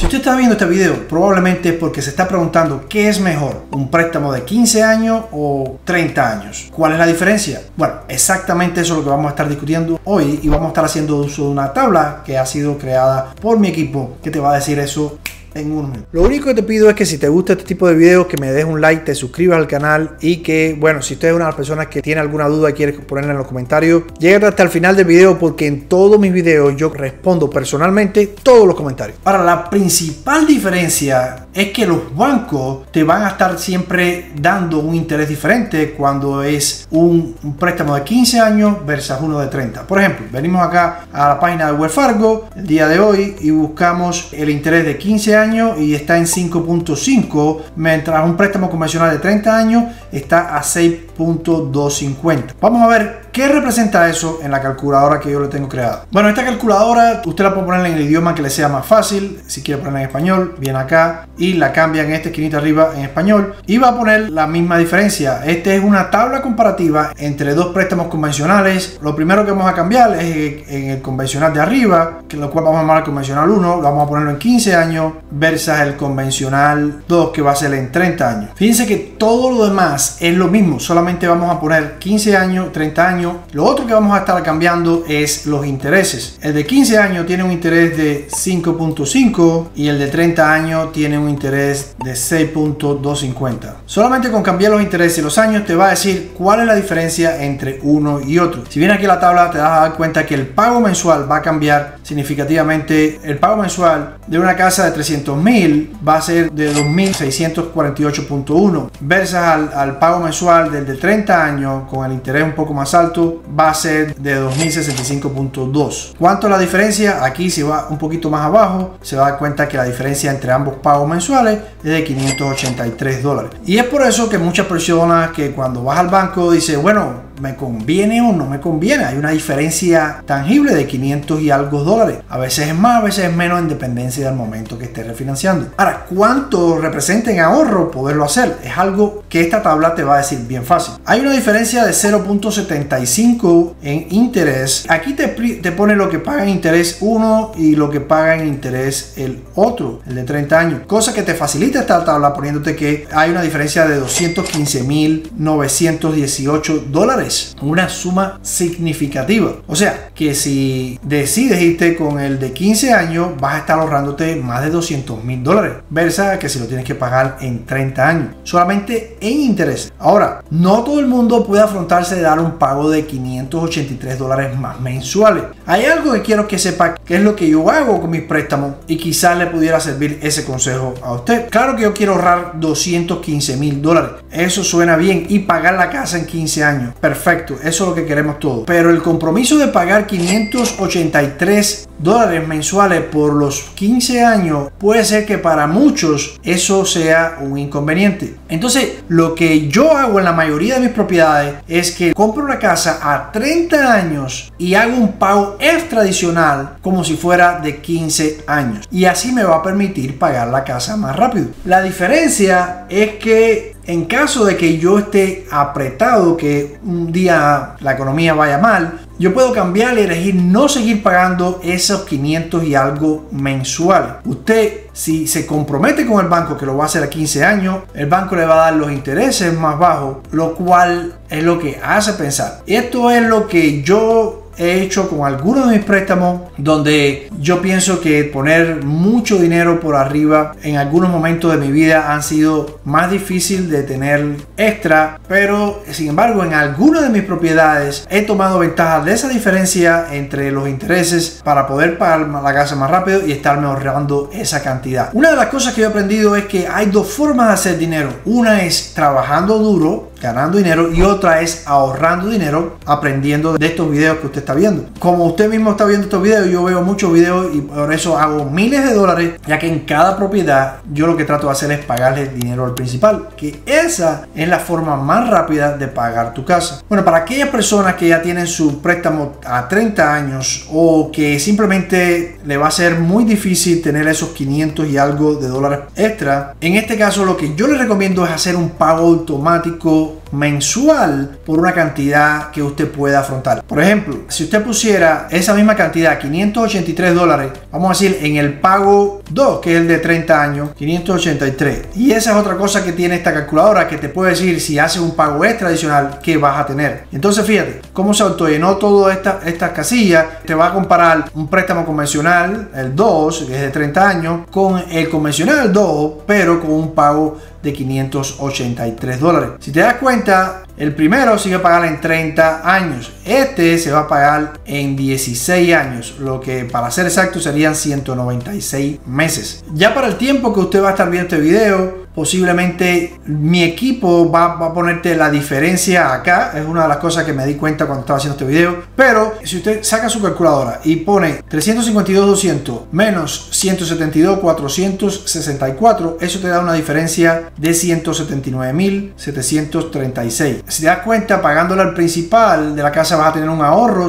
Si usted está viendo este video, probablemente es porque se está preguntando qué es mejor, un préstamo de 15 años o 30 años. ¿Cuál es la diferencia? Bueno, exactamente eso es lo que vamos a estar discutiendo hoy y vamos a estar haciendo uso de una tabla que ha sido creada por mi equipo que te va a decir eso en un Lo único que te pido es que si te gusta este tipo de videos, que me des un like, te suscribas al canal y que, bueno, si usted es una de las personas que tiene alguna duda y quiere ponerla en los comentarios, llega hasta el final del video porque en todos mis videos yo respondo personalmente todos los comentarios. Ahora, la principal diferencia es que los bancos te van a estar siempre dando un interés diferente cuando es un, préstamo de 15 años versus uno de 30. Por ejemplo, venimos acá a la página de Wells Fargo el día de hoy y buscamos el interés de 15 años y está en 5.5, mientras un préstamo convencional de 30 años está a 6.250. Vamos a ver ¿Qué representa eso en la calculadora que yo le tengo creada? Bueno, esta calculadora usted la puede poner en el idioma que le sea más fácil. Si quiere ponerla en español, viene acá y la cambia en esta esquinita arriba en español y va a poner la misma diferencia. Esta es una tabla comparativa entre dos préstamos convencionales. Lo primero que vamos a cambiar es en el convencional de arriba, que lo cual vamos a llamar convencional 1, vamos a ponerlo en 15 años versus el convencional 2 que va a ser en 30 años. Fíjense que todo lo demás es lo mismo, solamente vamos a poner 15 años, 30 años lo otro que vamos a estar cambiando es los intereses. El de 15 años tiene un interés de 5.5 y el de 30 años tiene un interés de 6.250. Solamente con cambiar los intereses y los años te va a decir cuál es la diferencia entre uno y otro. Si vienes aquí a la tabla te vas a dar cuenta que el pago mensual va a cambiar significativamente. El pago mensual de una casa de 300 mil va a ser de 2.648.1 versus al, al pago mensual del de 30 años con el interés un poco más alto va a ser de 2065.2. ¿Cuánto la diferencia? Aquí si va un poquito más abajo, se va a dar cuenta que la diferencia entre ambos pagos mensuales es de 583 dólares. Y es por eso que muchas personas que cuando vas al banco dice, bueno, ¿Me conviene o no me conviene? Hay una diferencia tangible de 500 y algo dólares. A veces es más, a veces es menos en dependencia del momento que esté refinanciando. Ahora, ¿cuánto representa en ahorro poderlo hacer? Es algo que esta tabla te va a decir bien fácil. Hay una diferencia de 0.75 en interés. Aquí te, te pone lo que paga en interés uno y lo que paga en interés el otro, el de 30 años. Cosa que te facilita esta tabla poniéndote que hay una diferencia de 215.918 dólares una suma significativa. O sea, que si decides irte con el de 15 años, vas a estar ahorrándote más de 200 mil dólares. Versa que si lo tienes que pagar en 30 años, solamente en interés. Ahora, no todo el mundo puede afrontarse de dar un pago de 583 dólares más mensuales. Hay algo que quiero que sepa que es lo que yo hago con mis préstamos y quizás le pudiera servir ese consejo a usted. Claro que yo quiero ahorrar 215 mil dólares. Eso suena bien y pagar la casa en 15 años. Perfecto perfecto, eso es lo que queremos todos. Pero el compromiso de pagar 583 dólares mensuales por los 15 años puede ser que para muchos eso sea un inconveniente. Entonces, lo que yo hago en la mayoría de mis propiedades es que compro una casa a 30 años y hago un pago extra adicional como si fuera de 15 años. Y así me va a permitir pagar la casa más rápido. La diferencia es que en caso de que yo esté apretado, que un día la economía vaya mal, yo puedo cambiar y elegir no seguir pagando esos 500 y algo mensuales. Usted, si se compromete con el banco que lo va a hacer a 15 años, el banco le va a dar los intereses más bajos, lo cual es lo que hace pensar. Esto es lo que yo he hecho con algunos de mis préstamos donde yo pienso que poner mucho dinero por arriba en algunos momentos de mi vida han sido más difícil de tener extra, pero sin embargo en algunas de mis propiedades he tomado ventaja de esa diferencia entre los intereses para poder pagar la casa más rápido y estarme ahorrando esa cantidad. Una de las cosas que he aprendido es que hay dos formas de hacer dinero. Una es trabajando duro ganando dinero y otra es ahorrando dinero aprendiendo de estos videos que usted está viendo. Como usted mismo está viendo estos videos, yo veo muchos videos y por eso hago miles de dólares, ya que en cada propiedad yo lo que trato de hacer es pagarle dinero al principal, que esa es la forma más rápida de pagar tu casa. Bueno, para aquellas personas que ya tienen su préstamo a 30 años o que simplemente le va a ser muy difícil tener esos 500 y algo de dólares extra, en este caso lo que yo les recomiendo es hacer un pago automático mensual por una cantidad que usted pueda afrontar. Por ejemplo, si usted pusiera esa misma cantidad, 583 dólares, vamos a decir, en el pago 2, que es el de 30 años, 583. Y esa es otra cosa que tiene esta calculadora que te puede decir si haces un pago extra que vas a tener. Entonces fíjate, cómo se autollenó todas estas esta casillas, te va a comparar un préstamo convencional, el 2, que es de 30 años, con el convencional 2, pero con un pago de 583 dólares. Si te das cuenta, el primero se va a pagar en 30 años. Este se va a pagar en 16 años, lo que para ser exacto serían 196 meses. Ya para el tiempo que usted va a estar viendo este video, posiblemente mi equipo va, a ponerte la diferencia acá. Es una de las cosas que me di cuenta cuando estaba haciendo este video. Pero si usted saca su calculadora y pone 352.200 menos 172.464, eso te da una diferencia de 179.736. Si te das cuenta, pagándole al principal de la casa vas a tener un ahorro,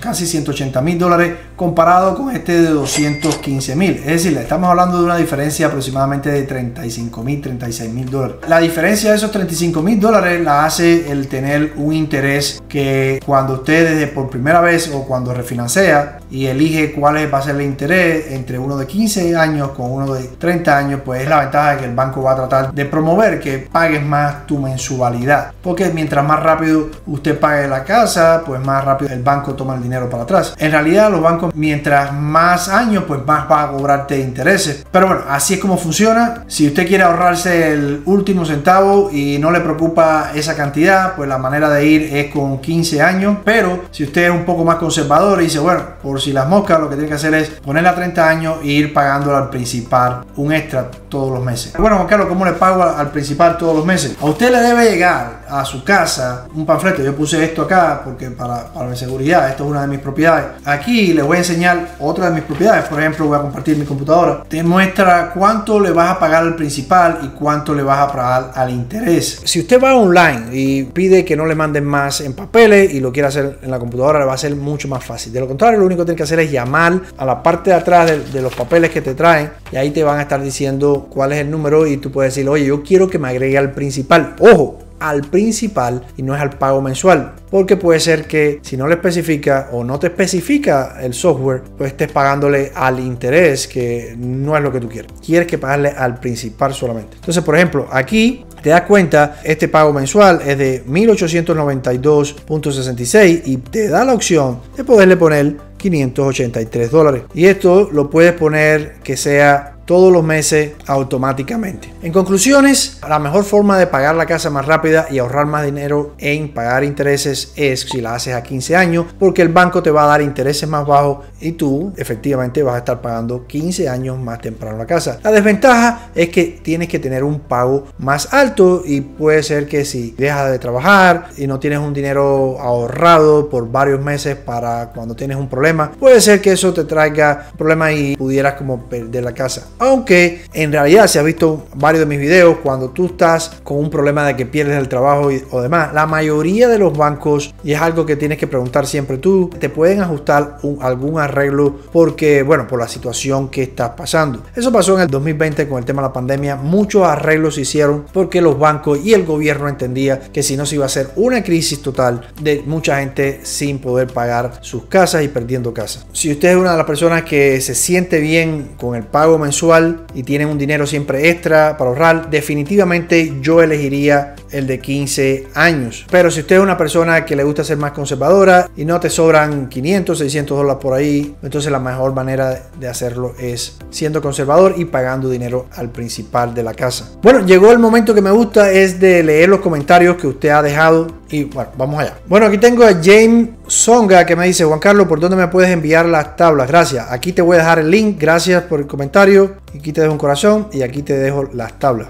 casi 180 mil dólares comparado con este de 215 mil. Es decir, estamos hablando de una diferencia aproximadamente de 35 mil, 36 mil dólares. La diferencia de esos 35 mil dólares la hace el tener un interés que cuando usted desde por primera vez o cuando refinancia y elige cuál va a ser el interés entre uno de 15 años con uno de 30 años, pues es la ventaja que el banco va a tratar de promover que pagues más tu mensualidad. Porque mientras más rápido usted pague la casa, pues más rápido el banco toma el dinero para atrás. En realidad los bancos mientras más años, pues más va a cobrarte intereses. Pero bueno, así es como funciona. Si usted quiere el último centavo y no le preocupa esa cantidad, pues la manera de ir es con 15 años. Pero si usted es un poco más conservador y dice, bueno, por si las moscas, lo que tiene que hacer es ponerla a 30 años e ir pagándolo al principal un extra todos los meses. Bueno, Juan Carlos, ¿cómo le pago al principal todos los meses? A usted le debe llegar a su casa un panfleto. Yo puse esto acá porque para, para mi seguridad, esto es una de mis propiedades. Aquí le voy a enseñar otra de mis propiedades. Por ejemplo, voy a compartir mi computadora. Te muestra cuánto le vas a pagar al principal y cuánto le vas a pagar al interés. Si usted va online y pide que no le manden más en papeles y lo quiere hacer en la computadora, le va a ser mucho más fácil. De lo contrario, lo único que tiene que hacer es llamar a la parte de atrás de, de los papeles que te traen y ahí te van a estar diciendo cuál es el número y tú puedes decir, oye, yo quiero que me agregue al principal. Ojo, al principal y no es al pago mensual. Porque puede ser que si no le especifica o no te especifica el software, pues estés pagándole al interés que no es lo que tú quieres. Quieres que pagarle al principal solamente. Entonces, por ejemplo, aquí te das cuenta, este pago mensual es de 1892.66 y te da la opción de poderle poner 583 dólares. Y esto lo puedes poner que sea todos los meses automáticamente. En conclusiones, la mejor forma de pagar la casa más rápida y ahorrar más dinero en pagar intereses es si la haces a 15 años, porque el banco te va a dar intereses más bajos y tú efectivamente vas a estar pagando 15 años más temprano la casa. La desventaja es que tienes que tener un pago más alto y puede ser que si dejas de trabajar y no tienes un dinero ahorrado por varios meses para cuando tienes un problema, puede ser que eso te traiga problemas y pudieras como perder la casa. Aunque en realidad se ha visto varios de mis videos cuando tú estás con un problema de que pierdes el trabajo y, o demás, la mayoría de los bancos, y es algo que tienes que preguntar siempre tú, te pueden ajustar algún arreglo porque, bueno, por la situación que estás pasando. Eso pasó en el 2020 con el tema de la pandemia. Muchos arreglos se hicieron porque los bancos y el gobierno entendía que si no se iba a hacer una crisis total de mucha gente sin poder pagar sus casas y perdiendo casas. Si usted es una de las personas que se siente bien con el pago mensual, y tienen un dinero siempre extra para ahorrar, definitivamente yo elegiría el de 15 años. Pero si usted es una persona que le gusta ser más conservadora y no te sobran 500, 600 dólares por ahí, entonces la mejor manera de hacerlo es siendo conservador y pagando dinero al principal de la casa. Bueno, llegó el momento que me gusta es de leer los comentarios que usted ha dejado y bueno, vamos allá. Bueno, aquí tengo a James Songa que me dice, Juan Carlos, ¿por dónde me puedes enviar las tablas? Gracias. Aquí te voy a dejar el link. Gracias por el comentario. Aquí te dejo un corazón y aquí te dejo las tablas.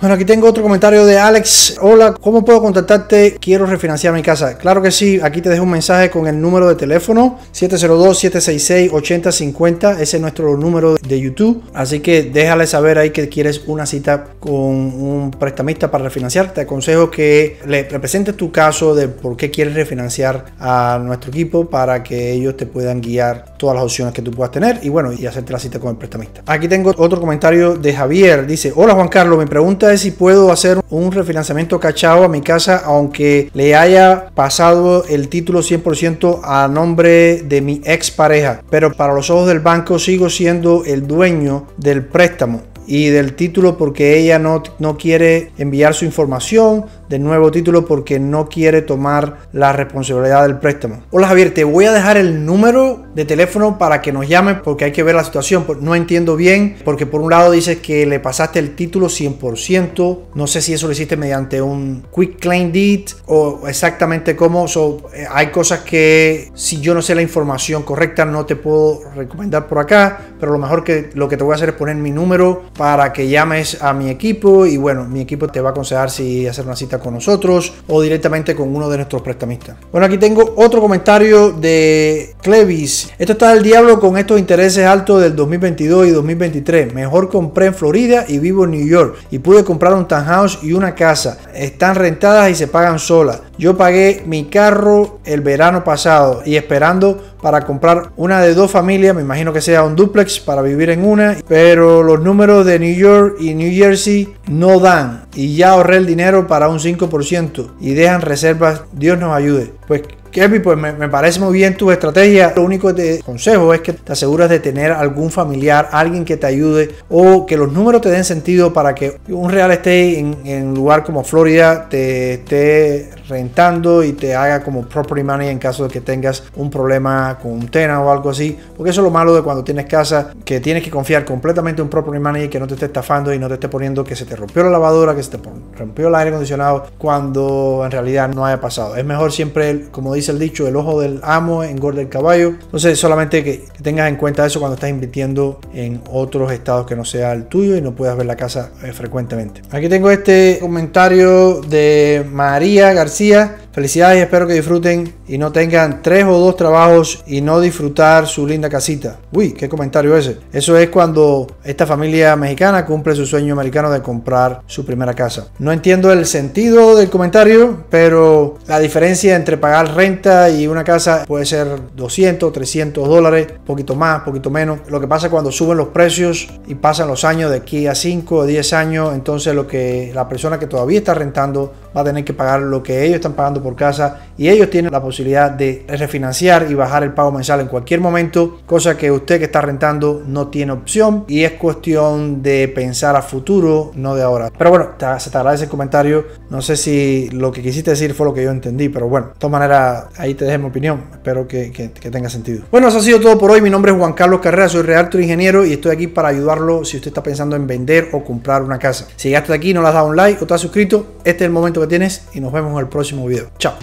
Bueno, aquí tengo otro comentario de Alex. Hola, ¿cómo puedo contactarte? Quiero refinanciar mi casa. Claro que sí, aquí te dejo un mensaje con el número de teléfono 702-766-8050. Ese es nuestro número de YouTube. Así que déjale saber ahí que quieres una cita con un prestamista para refinanciar. Te aconsejo que le representes tu caso de por qué quieres refinanciar a nuestro equipo para que ellos te puedan guiar todas las opciones que tú puedas tener y bueno, y hacerte la cita con el prestamista. Aquí tengo otro comentario de Javier. Dice, hola Juan Carlos, mi pregunta es si puedo hacer un refinanciamiento cachado a mi casa aunque le haya pasado el título 100% a nombre de mi ex pareja, pero para los ojos del banco sigo siendo el dueño del préstamo y del título porque ella no, no quiere enviar su información del nuevo título porque no quiere tomar la responsabilidad del préstamo. Hola Javier, te voy a dejar el número de teléfono para que nos llame porque hay que ver la situación. No entiendo bien porque por un lado dices que le pasaste el título 100%. No sé si eso lo hiciste mediante un Quick Claim Deed o exactamente cómo. Eh, hay cosas que si yo no sé la información correcta no te puedo recomendar por acá. Pero lo mejor que lo que te voy a hacer es poner mi número para que llames a mi equipo y bueno, mi equipo te va a aconsejar si hacer una cita con nosotros o directamente con uno de nuestros prestamistas. Bueno, aquí tengo otro comentario de Clevis. Esto está del diablo con estos intereses altos del 2022 y 2023. Mejor compré en Florida y vivo en New York y pude comprar un townhouse y una casa. Están rentadas y se pagan solas. Yo pagué mi carro el verano pasado y esperando para comprar una de dos familias, me imagino que sea un duplex para vivir en una, pero los números de New York y New Jersey no dan y ya ahorré el dinero para un 5% y dejan reservas, Dios nos ayude. Pues Kevin, pues me, parece muy bien tu estrategia. Lo único que te consejo es que te aseguras de tener algún familiar, alguien que te ayude o que los números te den sentido para que un real estate en, un lugar como Florida te esté rentando y te haga como property money en caso de que tengas un problema con un tena o algo así. Porque eso es lo malo de cuando tienes casa, que tienes que confiar completamente en un property money que no te esté estafando y no te esté poniendo que se te rompió la lavadora, que se te rompió el aire acondicionado cuando en realidad no haya pasado. Es mejor siempre, como dice el dicho, el ojo del amo engorda el caballo. Entonces solamente que, tengas en cuenta eso cuando estás invirtiendo en otros estados que no sea el tuyo y no puedas ver la casa eh, frecuentemente. Aquí tengo este comentario de María García. Felicidades espero que disfruten y no tengan tres o dos trabajos y no disfrutar su linda casita. Uy, qué comentario ese. Eso es cuando esta familia mexicana cumple su sueño americano de comprar su primera casa. No entiendo el sentido del comentario, pero la diferencia entre pagar renta y una casa puede ser 200, 300 dólares, poquito más, poquito menos. Lo que pasa cuando suben los precios y pasan los años de aquí a 5 o 10 años, entonces lo que la persona que todavía está rentando va a tener que pagar lo que ellos están pagando por casa y ellos tienen la posibilidad de refinanciar y bajar el pago mensual en cualquier momento, cosa que usted que está rentando no tiene opción y es cuestión de pensar a futuro, no de ahora. Pero bueno, se te agradece el comentario. No sé si lo que quisiste decir fue lo que yo entendí, pero bueno, de todas maneras ahí te dejo mi opinión. Espero que, tenga sentido. Bueno, eso ha sido todo por hoy. Mi nombre es Juan Carlos Carrera, soy Realtor Ingeniero y estoy aquí para ayudarlo si usted está pensando en vender o comprar una casa. Si llegaste aquí, no le has dado un like o te has suscrito, este es el momento que tienes y nos vemos en el próximo video. Chao.